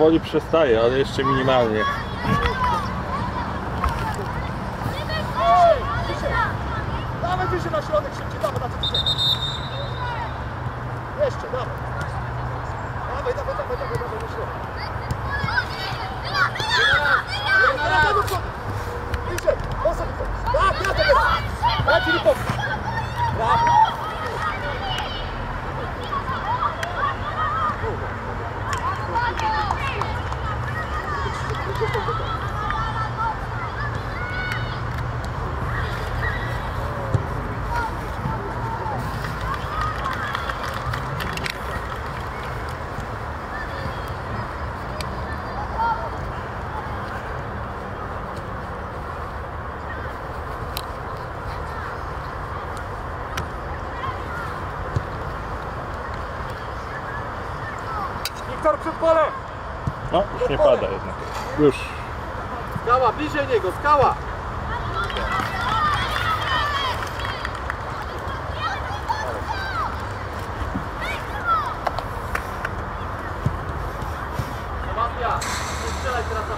powoli przestaje, ale jeszcze minimalnie. Dawaj wyżej na środek, szybciej, dawaj, na co ty czekasz? Jeszcze, dawaj. Dawaj, dawaj, dawaj, dawaj, dawaj, na środek. Dawaj, dawaj, do przodu. Wyżej, mocno wychodź. Tak, ja to jest. Daj Filipowi. Brawo. Wiktor przed polem. No, już nie pada jednak. Już. Skała, bliżej niego, skała. Sebastian, nie strzelaj teraz na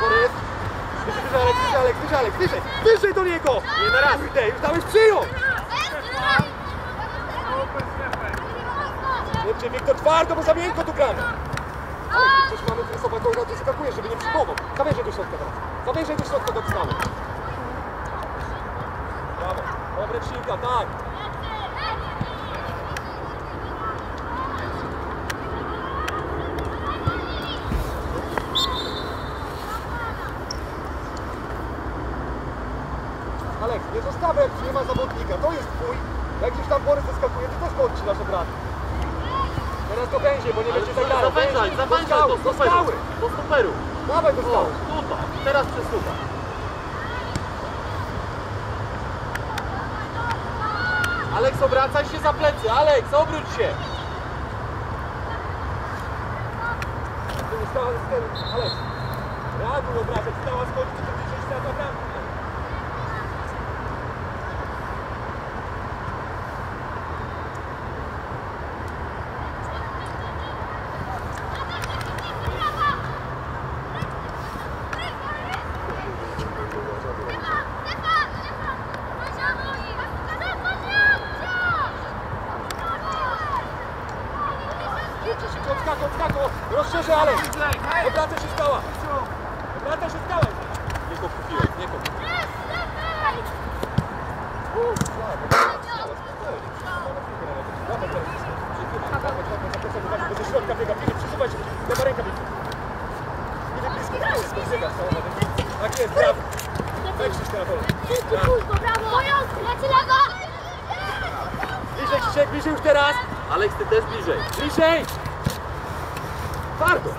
Borys. Wyżej, wyżej, wyżej, wyżej, do niego! Nie na raz, już dałeś przyjął! Szybciej, Wiktor, twardo, bo za miękko tu gramy. Ale przecież mamy tresować, to ty skakujesz, żeby nie przyjmował. Zawierzaj do środka teraz. Zawierzaj do środka do wstawy. Brawo. Dobre przyjmka, tak. Aleks, nie zostawiaj, jak nie ma zawodnika. To jest twój. Jak gdzieś tam Borys wyskakuje, ty też go odcinasz od rady. Teraz do będzie, bo nie będzie zagrane. Zawężaj, Węziej, zawężaj do do skały, do skały. stoperu. Do stoperu. Dawaj do O, skały. tutaj. Teraz przesuwa. Aleks, obracaj się za plecy. Aleks, obróć się. Aleks. Reaguj obrazek, stała skończyć, to bliżej świata bramki. Szybciej, szybciej, odskakał, odskakał. Rozszerzę, Aleks. Obraca się skała. Obraca się skała. Nie go kupiłem, nie go Ze środka biega, Filip, przesuwaj się, lewa ręka biega. Filip blisko, blisko, biega z samochodem. Tak jest, brawo. Się na dole. Bliżej, Krzysiek, bliżej już teraz. Aleks, ty też bliżej. Bliżej. Twardo.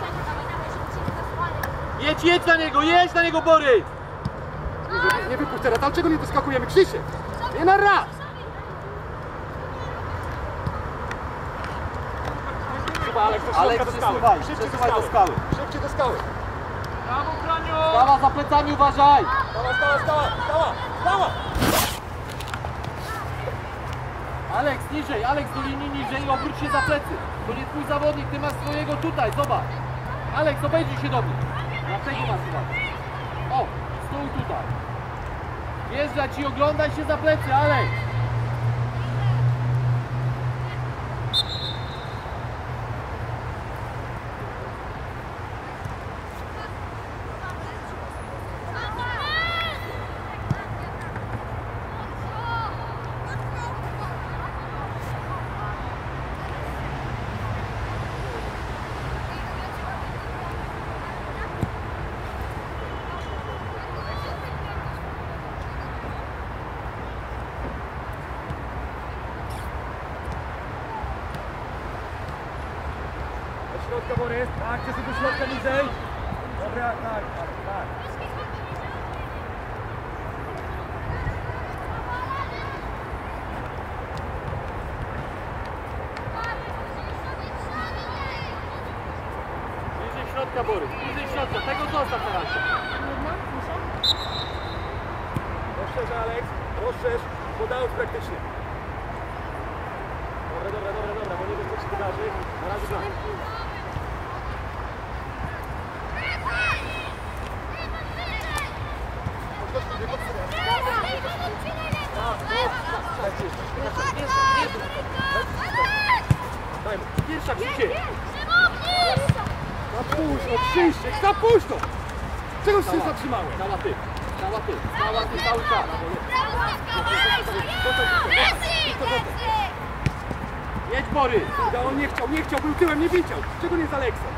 Jedź, jedź na niego, jedź na niego, Borys. Nie, nie wypuść teraz, dlaczego nie wyskakujemy? Krzysiek, nie na raz. Aleks do skały. przesuwaj, przesuwaj do skały. Szybciej do skały. Prawa za plecami, uważaj. Stała, stała, stała, stała, stała. Aleks, niżej, Aleks do linii niżej i obróć się za plecy. To nie twój zawodnik, ty masz swojego tutaj, zobacz. Aleks, obejrzyj się do mnie. Dlatego masz uwagę. O, stój tutaj. Wjeżdżać i oglądaj się za plecy, Aleks. Pierwsza krzycie! Za późno, Krzysiek, za późno! Czego się zatrzymałeś? Stała ty, stała ty, stała ty cały czas! Messi! Messi! Jedź Bory! Kurde, on nie chciał, nie chciał, był tyłem, nie widział! Czego nie z Aleksem?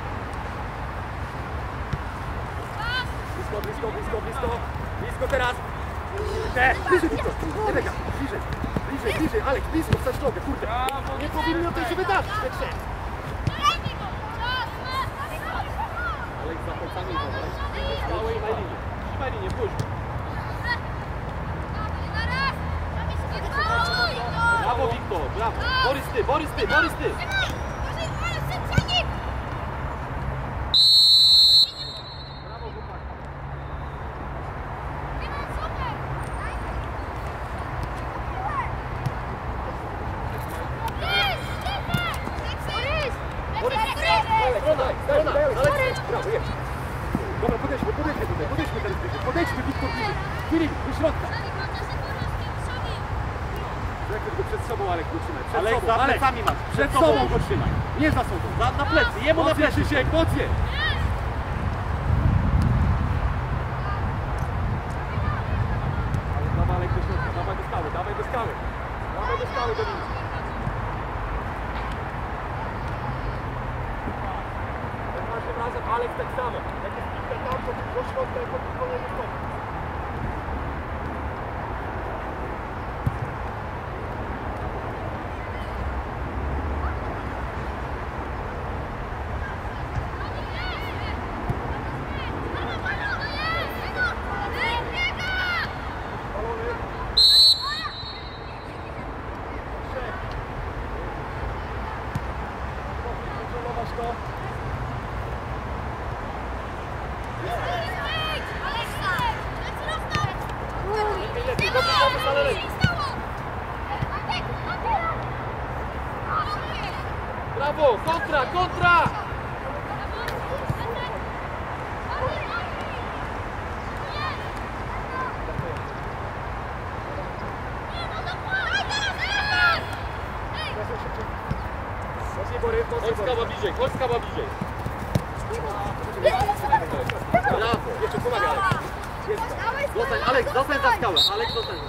Blisko, blisko, blisko, blisko! Blisko teraz! Te! Bliżej! Bliżej, bliżej, bliżej, Aleks, blisko! dzisiaj potwierdź! Alex López.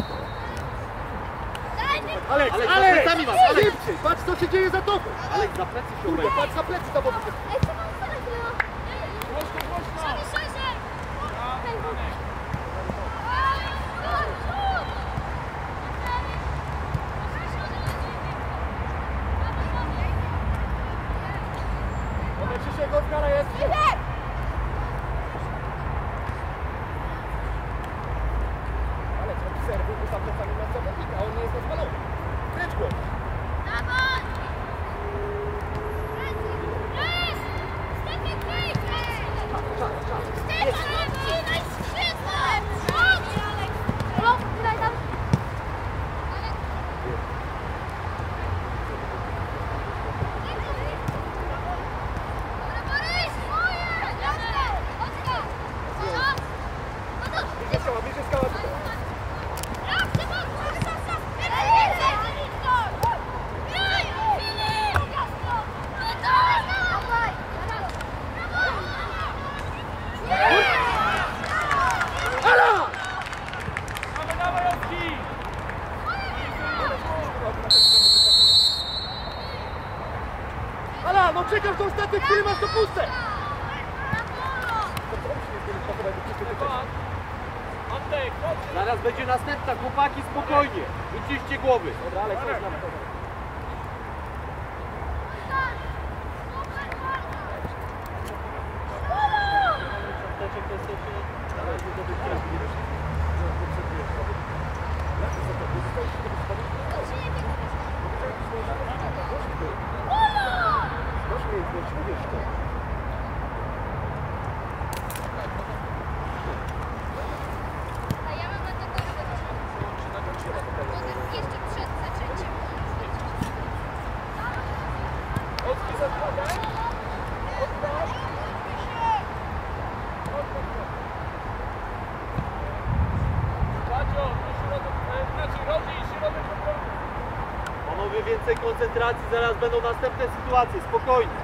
koncentracji, zaraz będą następne sytuacje, spokojnie.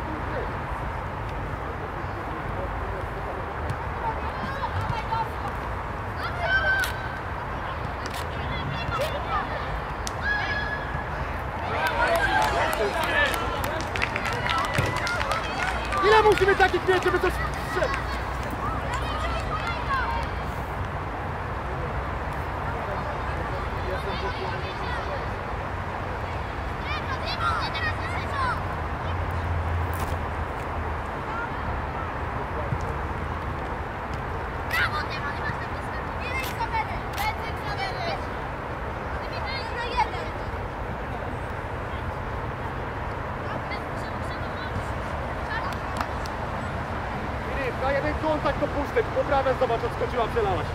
चलावा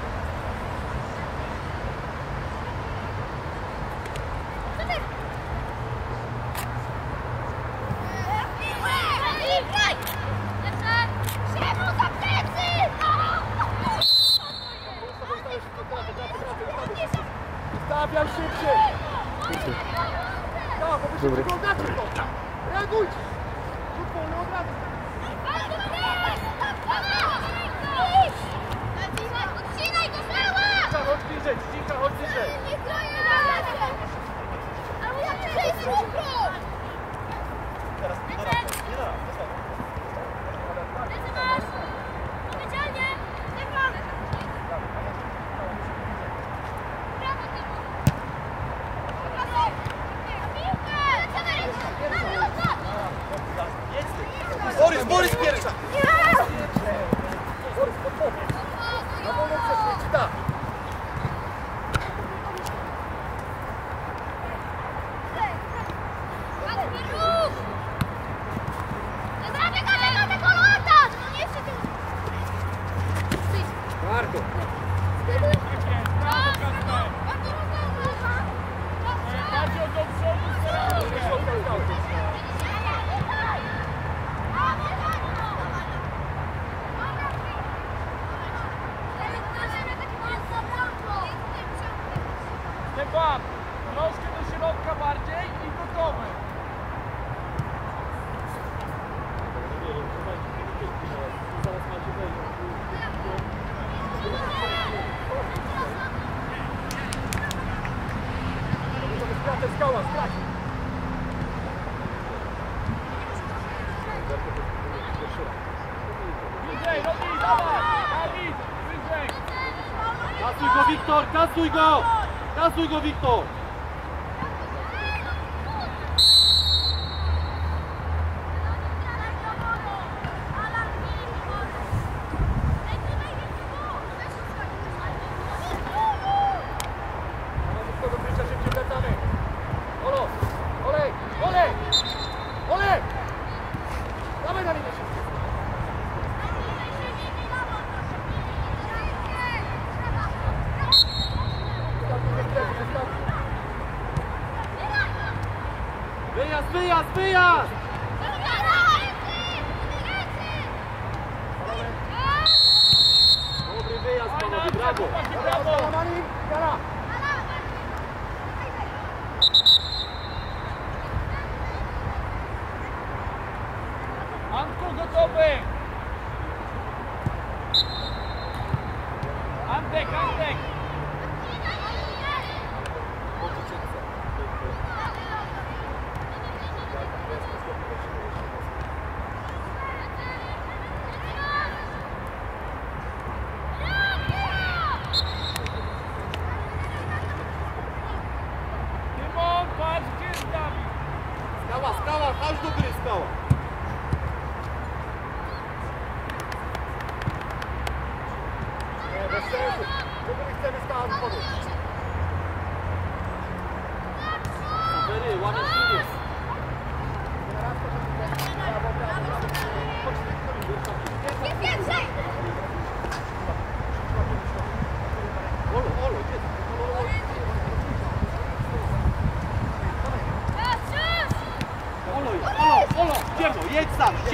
Nasuj go! Nasuj go, Wiktor!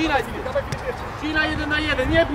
Ścina, ścina jeden na jeden, nie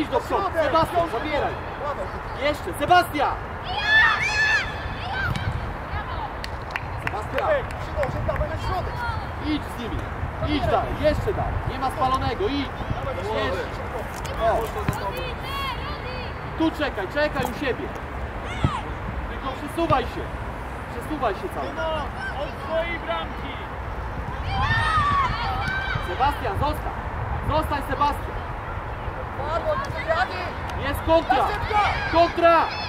idź do przodu. Sebastian, zabieraj. Jeszcze, Sebastian! Sebastian! Idź z nimi. Idź dalej, jeszcze dalej. Nie ma spalonego, idź. Jeszcze. O. Tu czekaj, czekaj u siebie. Tylko przesuwaj się. Przesuwaj się cały. Od swojej bramki. Sebastian, zostań. Zostań, Sebastian. Contra! Contra!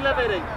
ile.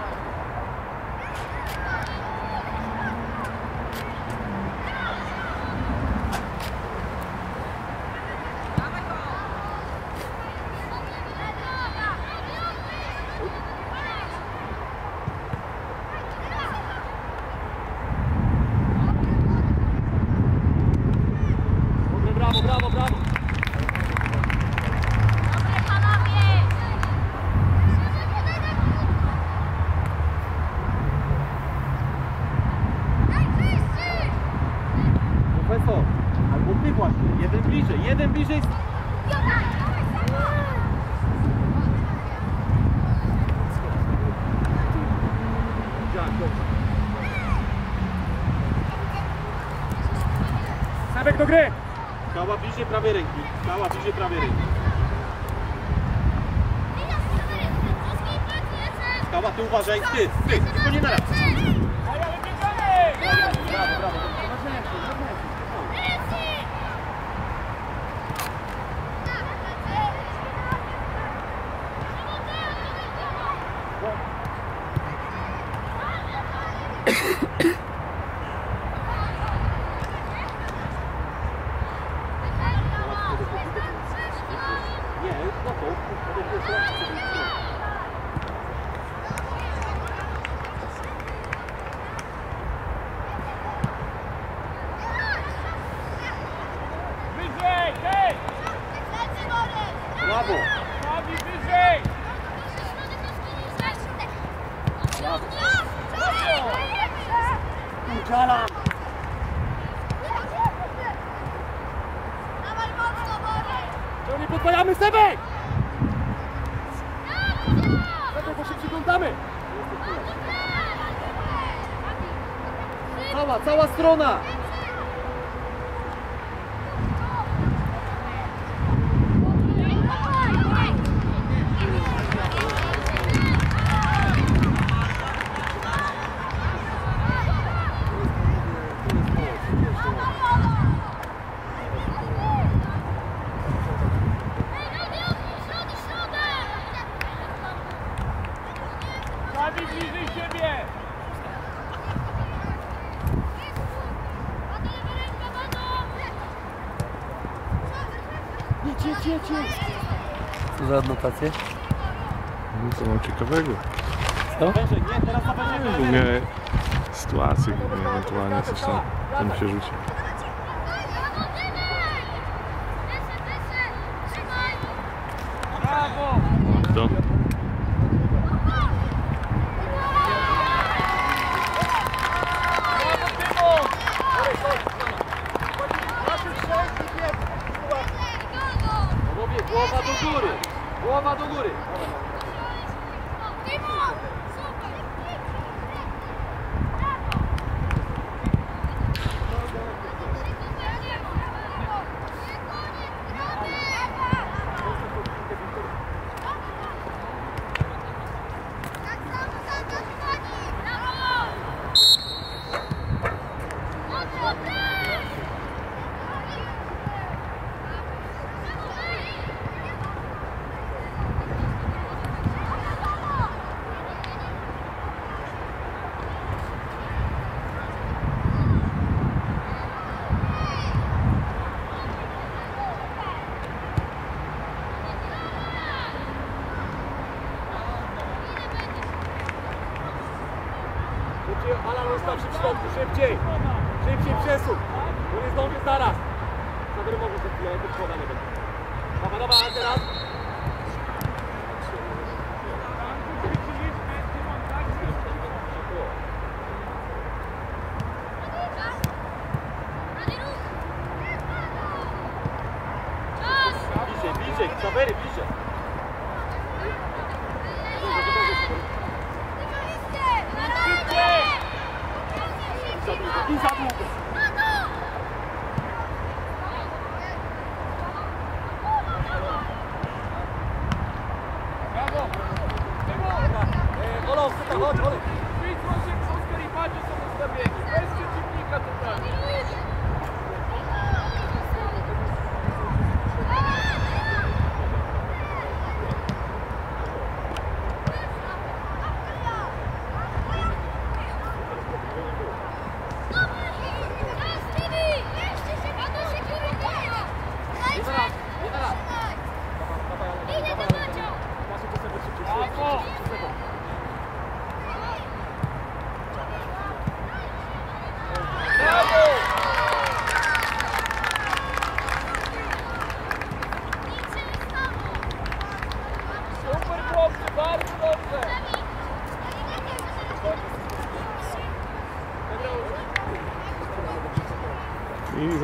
difíceis. Sabek do gry! Kała bliżej prawej ręki. Kała bliżej prawej ręki. Kała, ty uważaj. Ty, ty, tylko nie na raz. Brawo, brawo. Bardziej bliżej siebie! Jedź, jedź, jedź, jedź! Co za adnotację? No to mam ciekawego. Co? Nie, teraz na Głównie sytuację, ewentualnie coś tam, tam się rzuci.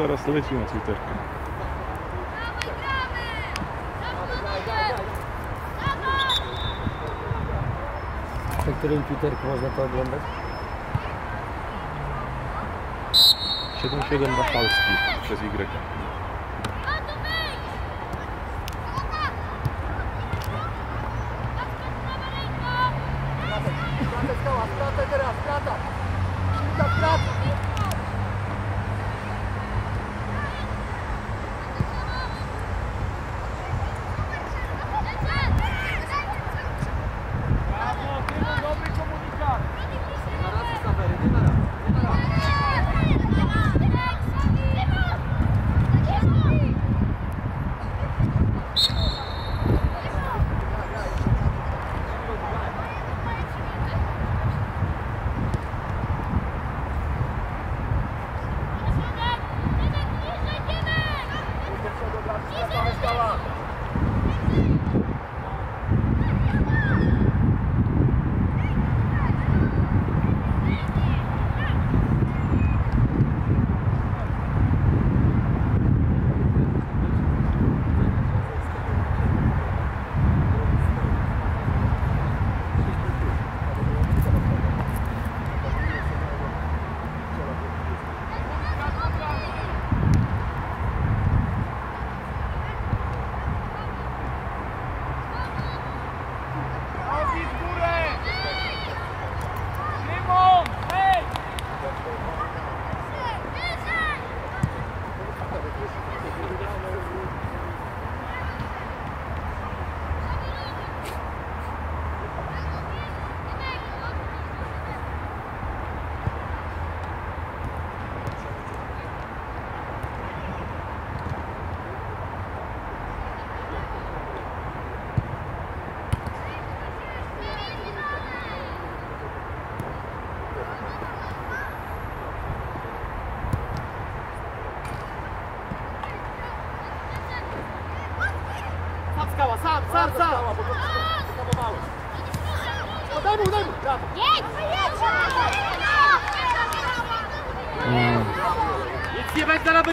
teraz leci na Twitterkę. Na którym Twitterku można to oglądać? 77 Machałski przez Y.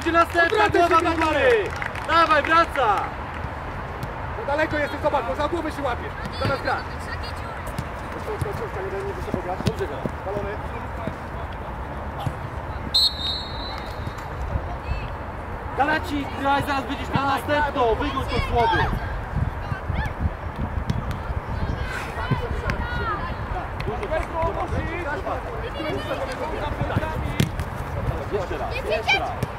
Będzie następna głowa do góry! Dawaj, wraca! No daleko jesteś, zobacz, bo za głowę się łapiesz. Zamiast grać. Koszulka, koszulka, jeden nie wyszedł grać. Dobrze gra. Balony. Galaci, graj, zaraz będziesz na następną. Wygódź to słowy. Jeszcze raz, jeszcze raz.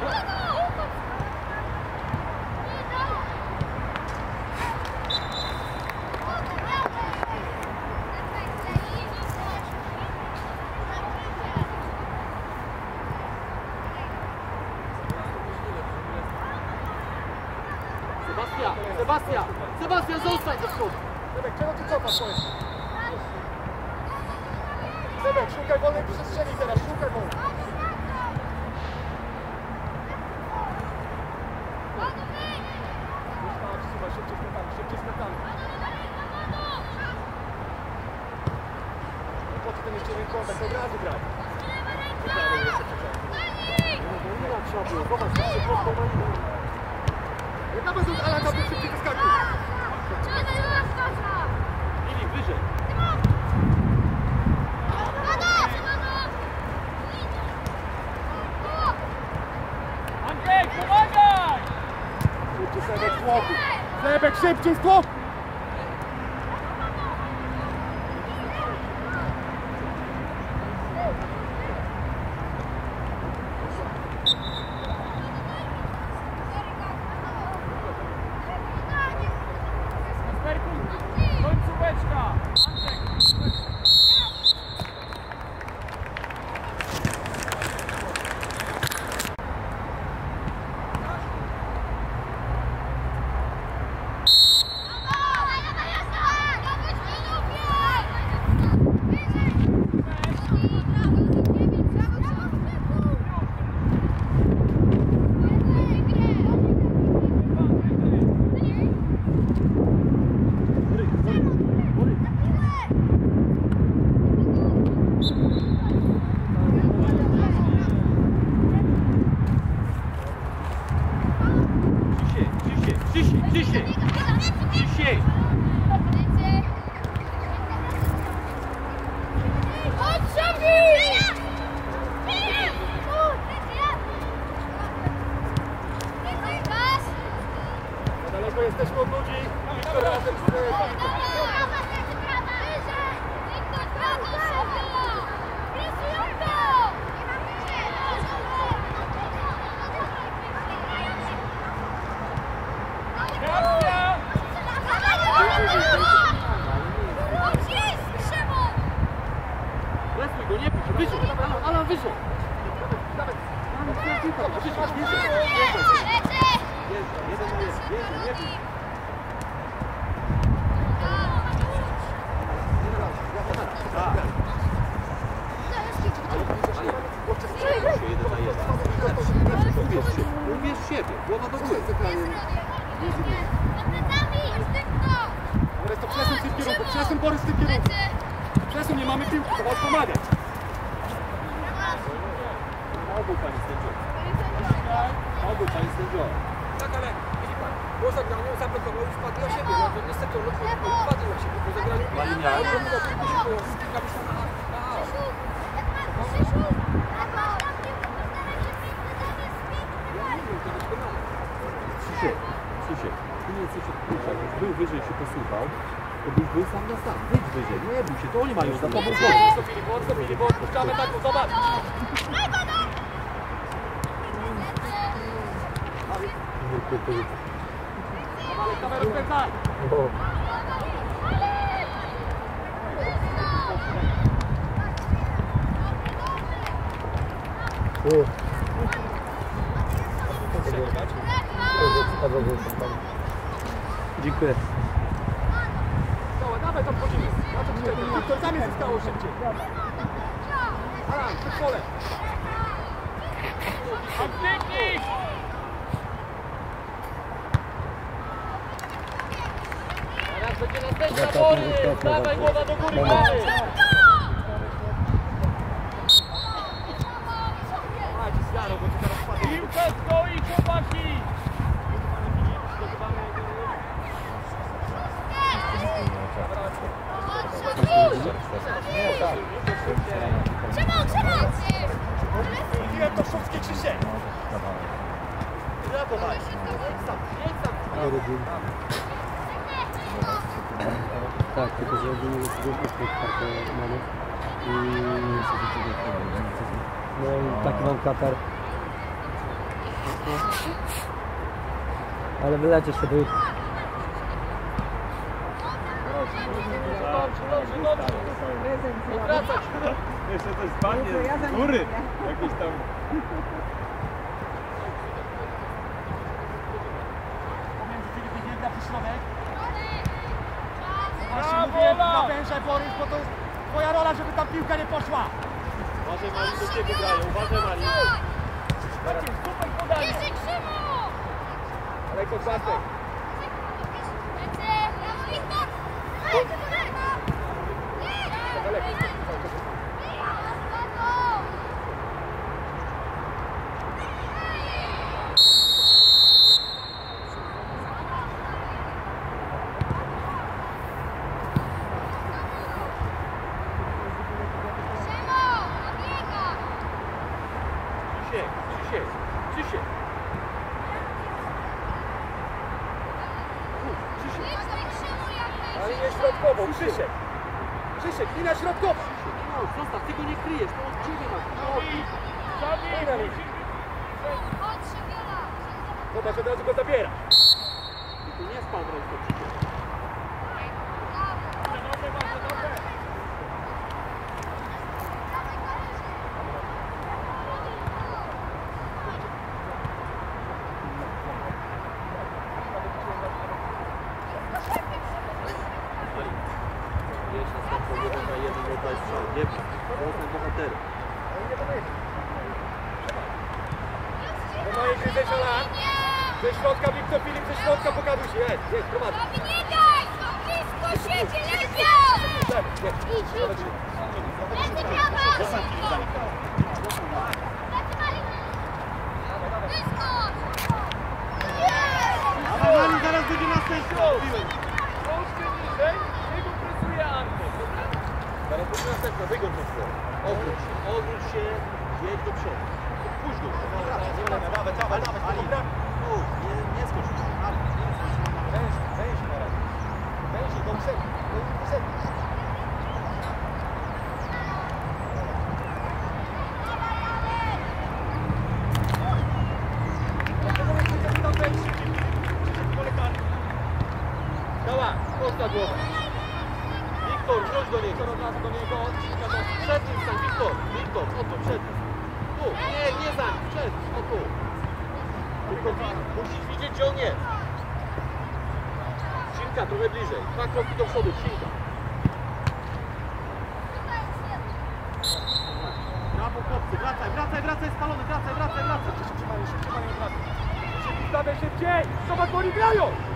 Look szybciej, chłop! Krzysiek, Krzysiek, ty nie jesteś od jakbyś był wyżej się posłuchał, to byś był sam na sam, wyjdź wyżej, nie bój się, to oni mają za tobą głowę. Odstopili, bo odstopili, bo odpuszczamy taką, zobacz! Ale kamerę skręcaj! Uff. wokół. Dziękuję. Dawaj, tam wchodzimy. Na to wtedy. Wiktor, tam jest stało szybciej. Alan, przy kole. Aktywnik! Teraz będzie następna bory. Dawaj głowa do góry, mamy. ela just do Estos. głowę. Wiktor, wróć do niego. Od razu do niego. Przed nim stań, Wiktor, Wiktor, o tu, przed nim. Tu, nie, nie za nim, przed nim, o tu. Tylko musisz widzieć, gdzie on jest. Cinka, trochę bliżej. Dwa kroki do przodu, Cinka. Brawo chłopcy, wracaj, wracaj, wracaj, spalony, wracaj, wracaj, wracaj. Trzymaj się, trzymaj się, wracaj. Szybciej, szybciej! Zobacz, oni grają!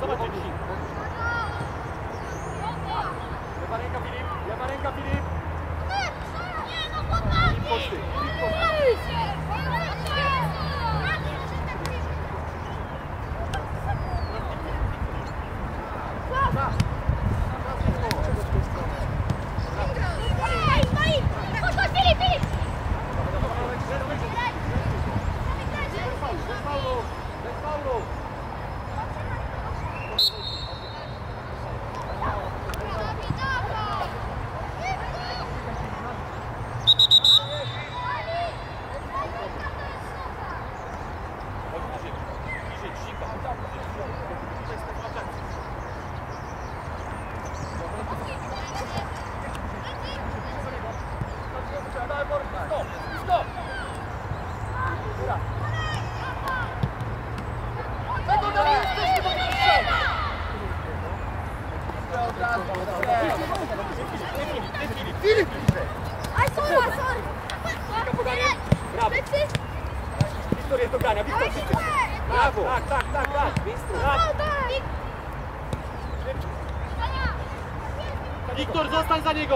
Zobacz jak się. Lewa ręka Filip, lewa ręka Filip. No, nie no chłopaki! Filip,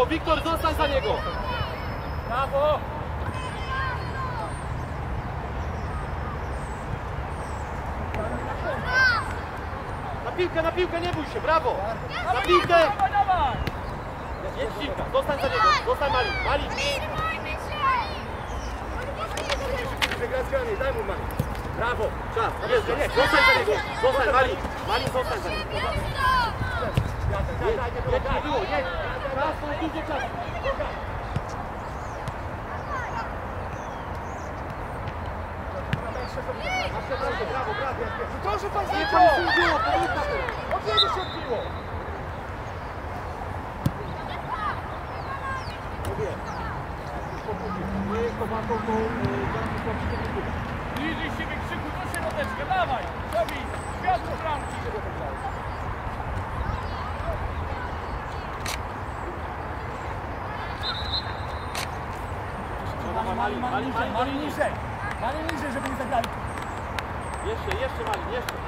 Víctor Bliżej się wykrzyku do środeczka, dawaj! Robi! Światło bramki! Mali niżej! Mali niżej, żeby nie zagrali! Jeszcze, jeszcze Mali, jeszcze!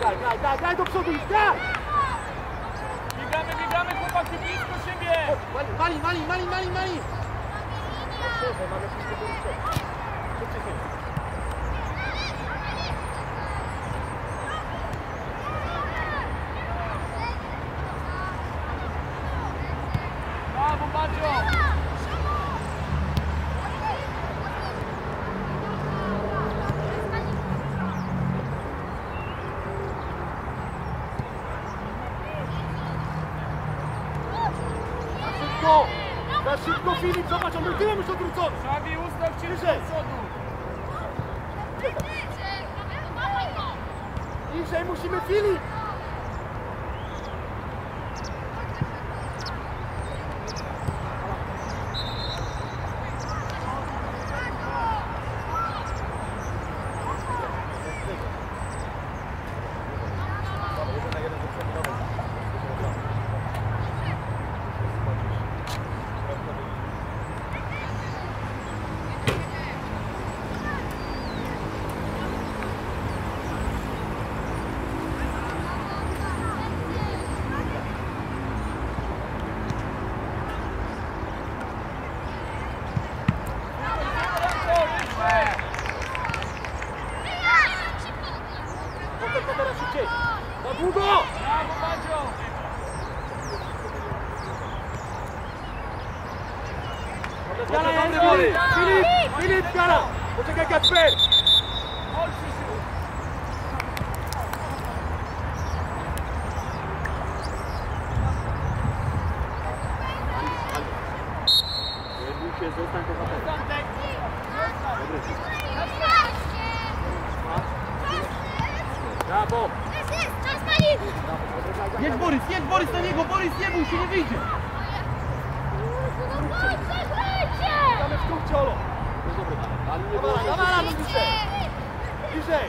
Graj, graj, graj, graj do przodu, graj. Biegamy, biegamy, chłopaki, blisko siebie! Mali, Mali, Mali, Mali, Mali, Mali. Dobrze, mamy wszystko do przodu. Szybciej, szybciej. Brawo, Macio! Szybko! Za szybko, Filip, zobacz, on był tyłem już odwrócony. Szawi, ustaw się do Wyżej. przodu! Niżej musimy, Filip. Brawo, wyżej! Potem to teraz szybciej. Na długo! Brawo, Macio! Gala, dobry bory. Filip, Filip, Gala. Poczekaj, Kacper. Chodź, Krzysiu! Nie bój się, zostań po HP. Piątek! Brawo. Jedź Borys, jedź Borys na niego, Borys nie bój się, nie wyjdzie. Damy w kurcie, Olo. No dobry, ale nie było. dawaj, bliżej. Bliżej.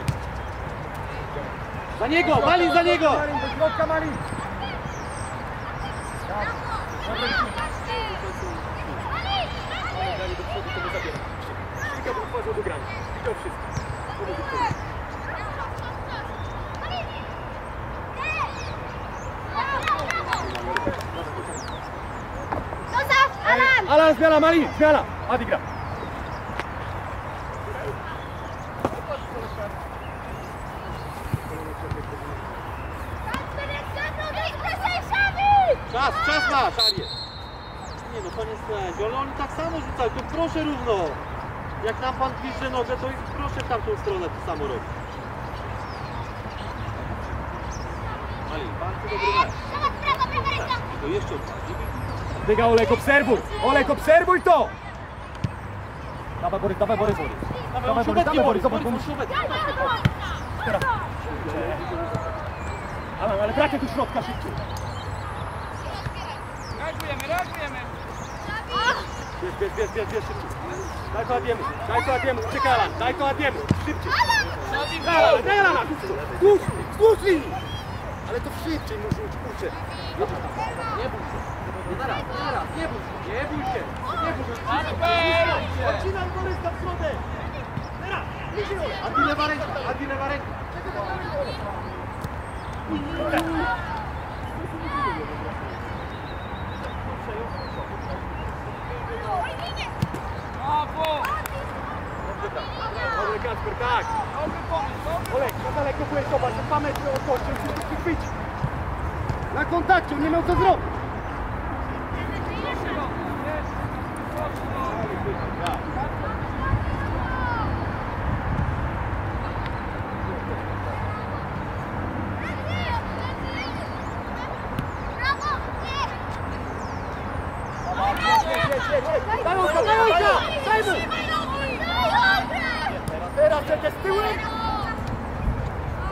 Za niego, Mali za niego. Malin, do środka, Malin. Granie do przodu, to my zabieram. Wchodził do grania. Widział wszystko. To mówi powiedzieć. Alan! Alan, zmiana, Malin, zmiana. Adi gra. Czas, czas masz, Ariel. Nie no, koniec sędzi, ale oni tak samo rzucają, to proszę równo. Jak nam pan pisze nogę, to i proszę w tamtą stronę to samo robić. Ali, bardzo dobry mecz. To jeszcze. Dyga, Olek, obserwuj. Olek, obserwuj to. Dawaj, Borys, dawaj, Borys. Dawaj, Borys, dawaj, Borys, Borys, zobacz, Borys, Borys. Szubetki. Alan, ale brak tu środka szybciej. Reagujemy, reagujemy! Bierz, bierz, bierz, bierz, bierz szybciej. Daj to Adiemu, daj to Adiemu, uciekaj daj to Adiemu, szybciej. Alan, daj Alana, dłuż, dłuż linii. Ale to szybciej musi być, kurczę. Nie bój się. Nie na raz, nie na raz, nie bój się. Nie bój się. Nie bój się. Odcinam Borys na środek. Teraz, się Adi lewa ręka, Adi lewa ręka. Brawo! Kacper, tak. Dobry pomysł, Olek, za daleko byłeś, zobacz, dwa metry od gościa, musisz się chwycić. Na kontakcie, on nie miał co zrobić. Daruka, Daruka, daj mu! Teraz przecież z tyłem!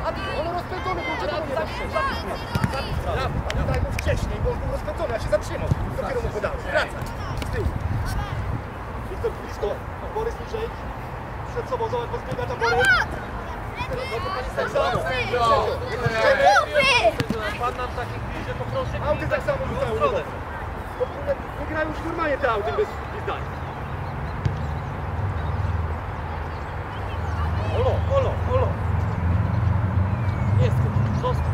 A ty, on rozpędzony był, czemu nie zapisz Zapisz mnie, zapisz mnie. Daj mu wcześniej, bo on był rozpędzony, ja się zatrzymał. Dopiero mu podałem. Wracaj, z tyłu. Wiktor blisko, Borys niżej. Przed sobą, zobacz, bo zbiega tam Borys. Tak samo. Pan nam takich bliżej poproszę. Auty tak samo rzucają. stronę. Bo Wygrają już normalnie te auty bez zdania. Olo, olo, olo. Nie skocz, zostaw.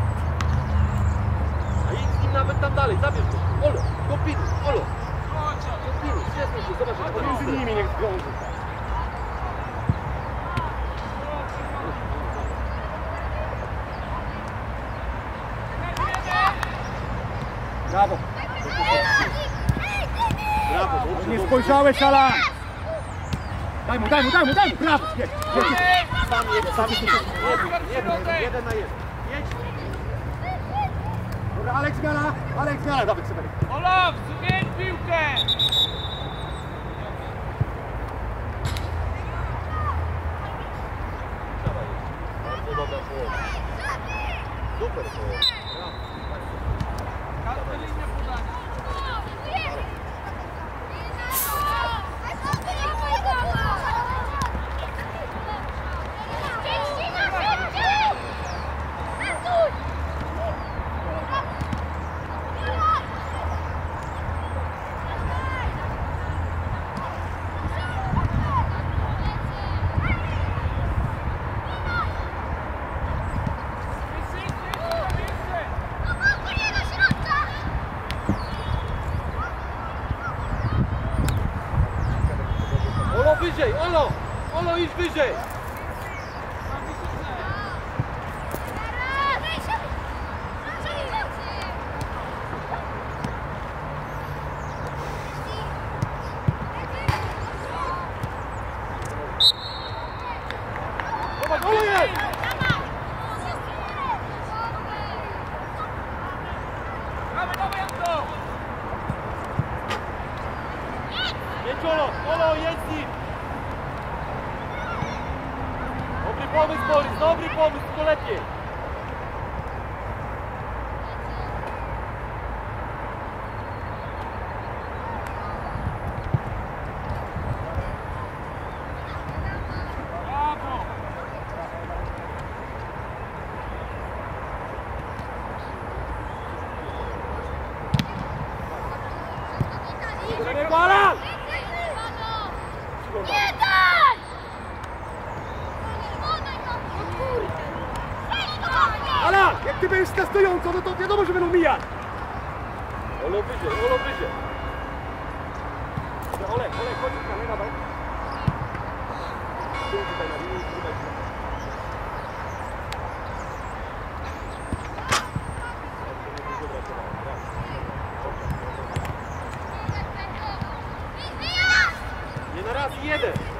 A idź z nim nawet tam dalej, zabierz go. Olo, do pilu, olo. Do pilu, ścieżmy się, zobacz jak to Między jest. nimi niech zwiążą. Brawo. Brawo, spojrzałeś, Alan! Daj mu, daj mu, daj mu, daj mu! Brawo! Jedź, jedź. Sam jedź, sam jedź. Jeden, na jeden. Jedź. Dobra, Aleks zmiana, Aleks zmiana, dawaj Seweryk. Olaf, zmień piłkę! Nie na raz, jeden!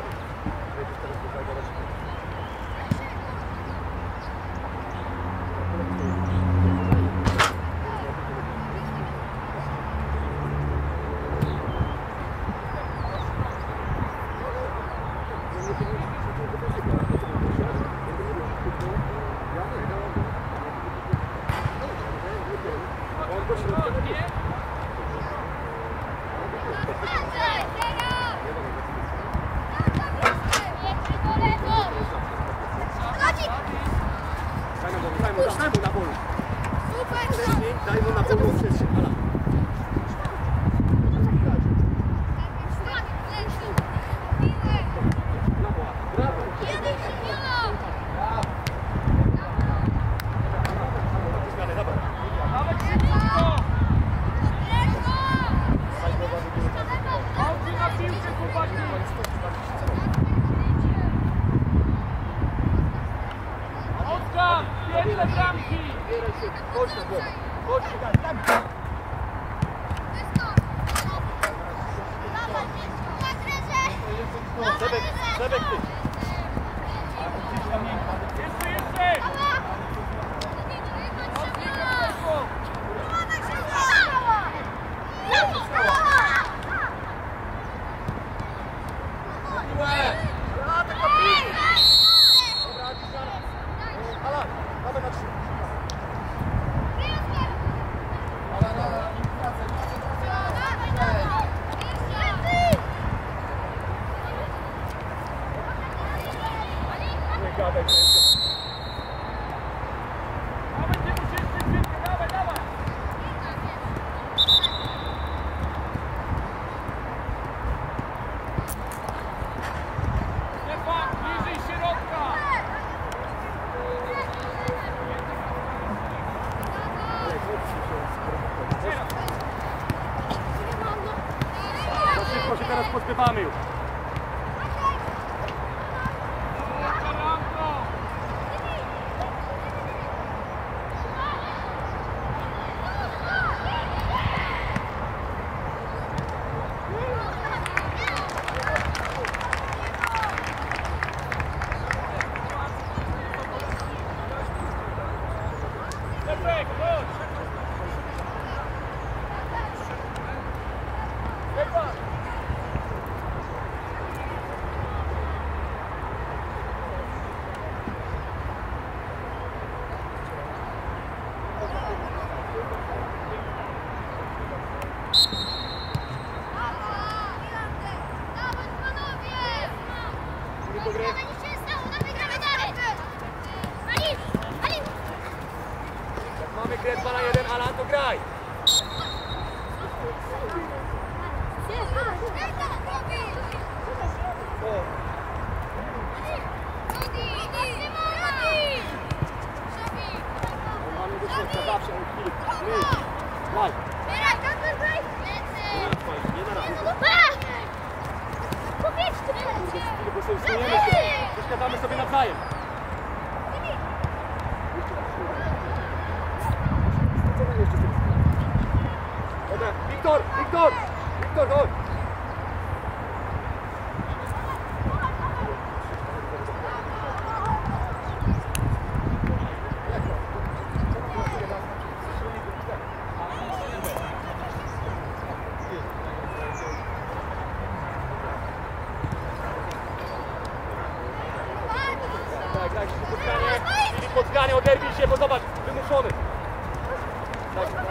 Hania, oderwij się, bo zobacz, wymuszony.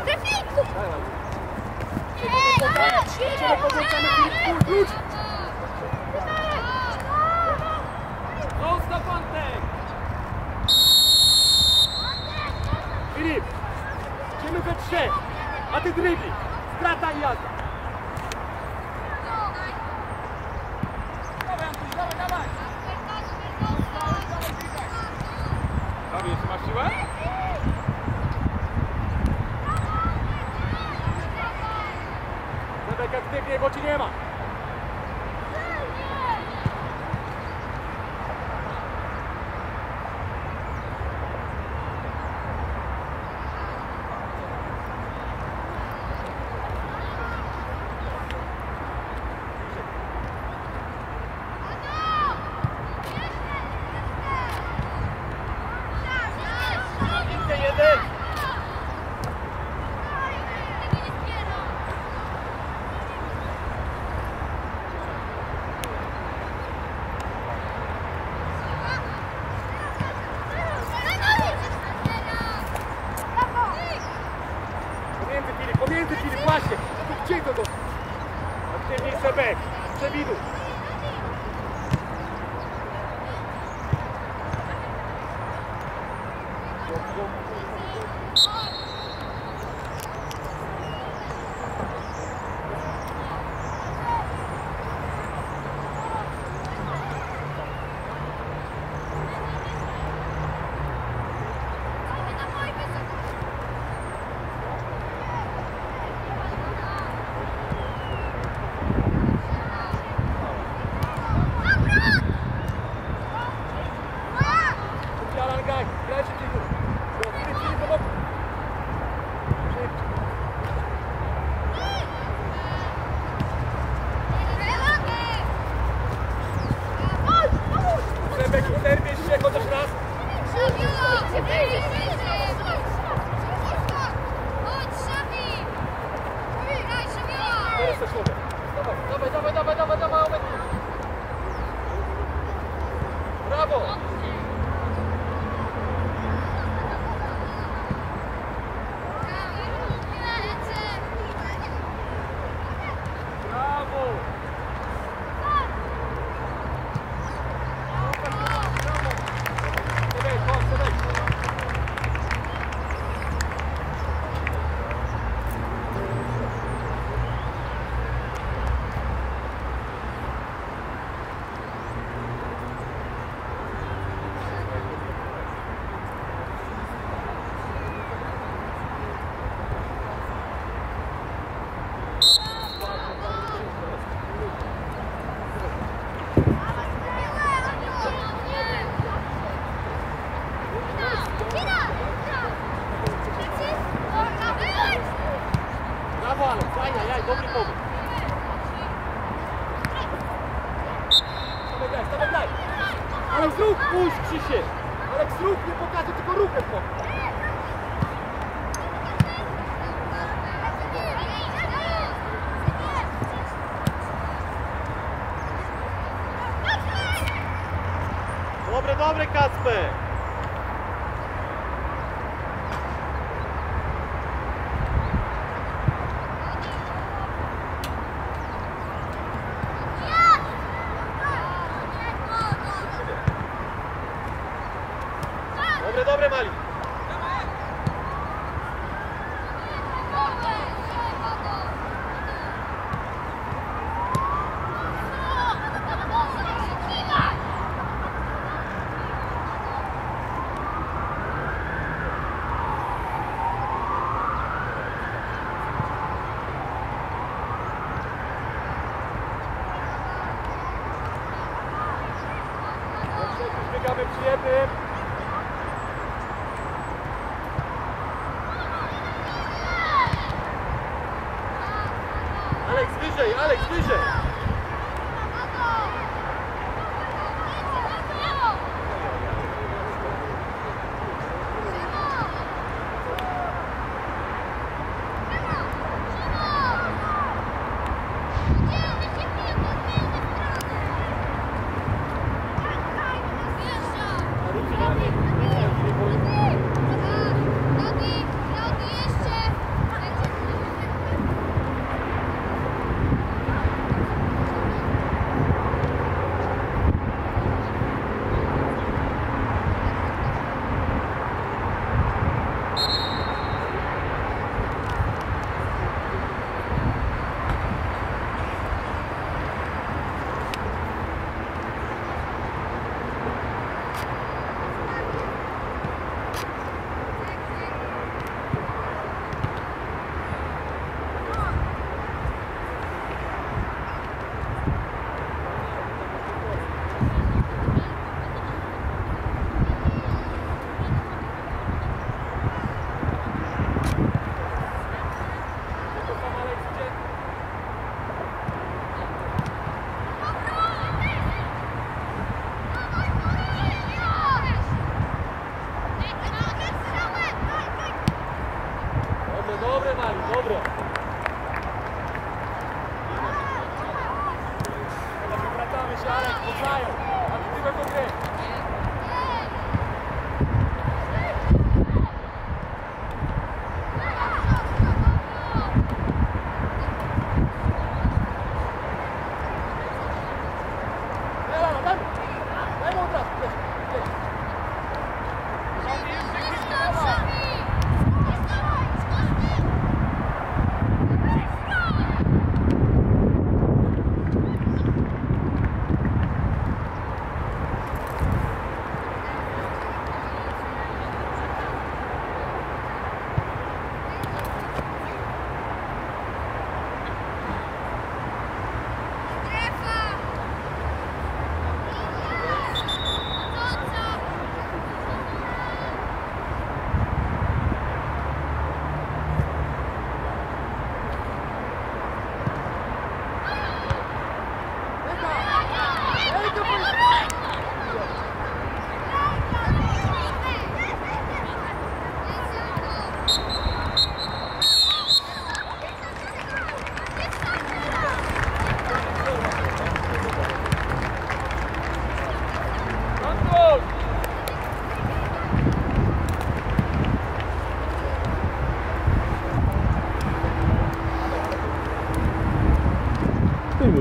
Refinku! Filip! Idziemy we trzech, a ty drybli! Strata i jazda!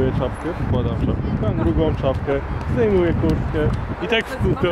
Zdejmuję czapkę, wkładam czapkę, drugą czapkę, zdejmuję kurtkę i tak w kółko.